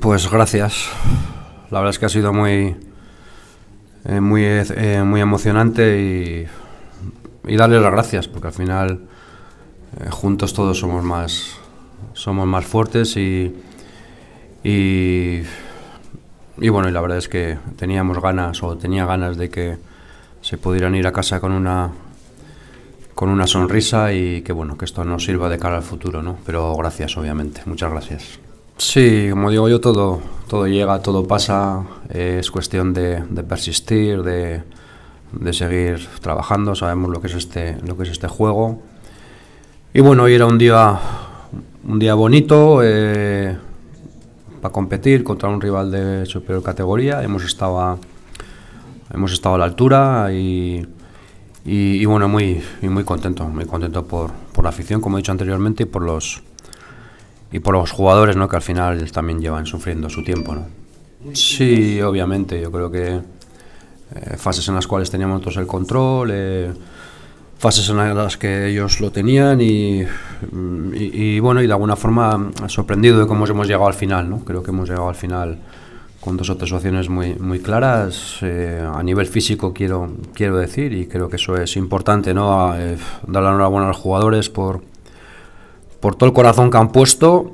Pues gracias. La verdad es que ha sido muy, eh, muy, eh, muy emocionante y, y darle las gracias, porque al final eh, juntos todos somos más, somos más fuertes y, y, y bueno, y la verdad es que teníamos ganas o tenía ganas de que se pudieran ir a casa con una con una sonrisa y que bueno, que esto nos sirva de cara al futuro, ¿no? Pero gracias, obviamente, muchas gracias. Sí, como digo yo, todo, todo llega, todo pasa, eh, es cuestión de, de persistir, de, de, seguir trabajando, sabemos lo que es este, lo que es este juego. Y bueno, hoy era un día, un día bonito eh, para competir contra un rival de superior categoría. Hemos estado a, hemos estado a la altura y, y, bueno, muy, y muy contento, muy contento por, por la afición, como he dicho anteriormente, y por los y por los jugadores, ¿no? Que al final también llevan sufriendo su tiempo, ¿no? Sí, obviamente. Yo creo que eh, fases en las cuales teníamos nosotros el control, eh, fases en las que ellos lo tenían y, y, y, bueno, y de alguna forma sorprendido de cómo hemos llegado al final, ¿no? Creo que hemos llegado al final con dos o tres opciones muy, muy claras. Eh, a nivel físico quiero, quiero decir, y creo que eso es importante, ¿no? A, eh, dar la enhorabuena a los jugadores por por todo el corazón que han puesto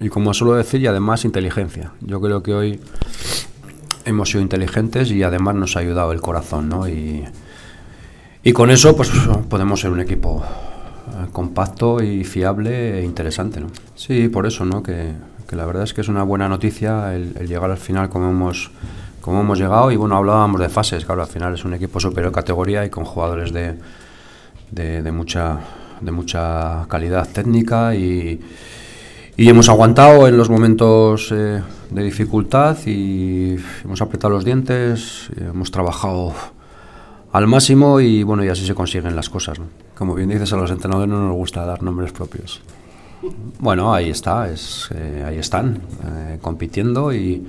y como suelo decir, y además inteligencia. Yo creo que hoy hemos sido inteligentes y además nos ha ayudado el corazón, ¿no? Y, y con eso pues podemos ser un equipo eh, compacto y fiable e interesante, ¿no? Sí, por eso, ¿no? Que, que la verdad es que es una buena noticia el, llegar al final como hemos, como hemos llegado y bueno, hablábamos de fases, claro, al final es un equipo superior categoría y con jugadores de, de mucha de mucha calidad técnica y, y hemos aguantado en los momentos eh, de dificultad y hemos apretado los dientes, hemos trabajado al máximo y bueno, y así se consiguen las cosas. ¿no? Como bien dices, a los entrenadores no nos gusta dar nombres propios. Bueno, ahí está, es, eh, ahí están, eh, compitiendo y,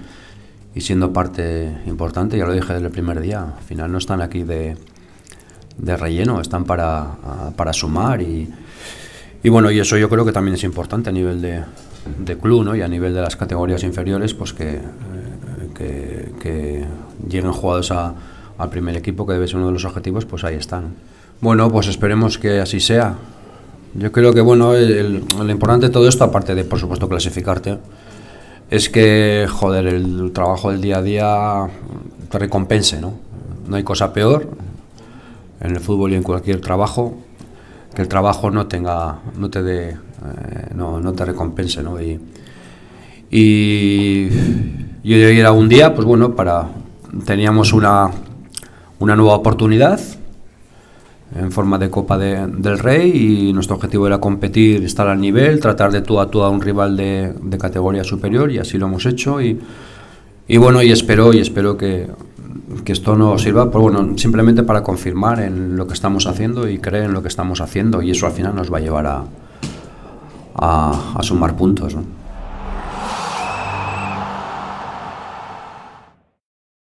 y, siendo parte importante, ya lo dije desde el primer día, al final no están aquí de, de relleno, están para, para sumar y, y, bueno, y eso yo creo que también es importante a nivel de, de club ¿no? y a nivel de las categorías inferiores, pues que, que, que lleguen jugadores a, al primer equipo, que debe ser uno de los objetivos, pues ahí están. Bueno, pues esperemos que así sea. Yo creo que bueno, el, el, lo importante de todo esto, aparte de por supuesto clasificarte, es que, joder, el trabajo del día a día te recompense, ¿no? No hay cosa peor en el fútbol y en cualquier trabajo, que el trabajo no tenga, no te dé, eh, no, no, te recompense, ¿no? Y, y yo era un día, pues bueno, para teníamos una, una nueva oportunidad en forma de Copa de, del Rey y nuestro objetivo era competir, estar al nivel, tratar de tú a tú a un rival de, de categoría superior y así lo hemos hecho y, y bueno, y espero, y espero que que esto nos sirva pues bueno, simplemente para confirmar en lo que estamos haciendo y creer en lo que estamos haciendo y eso al final nos va a llevar a, a, a sumar puntos. ¿no?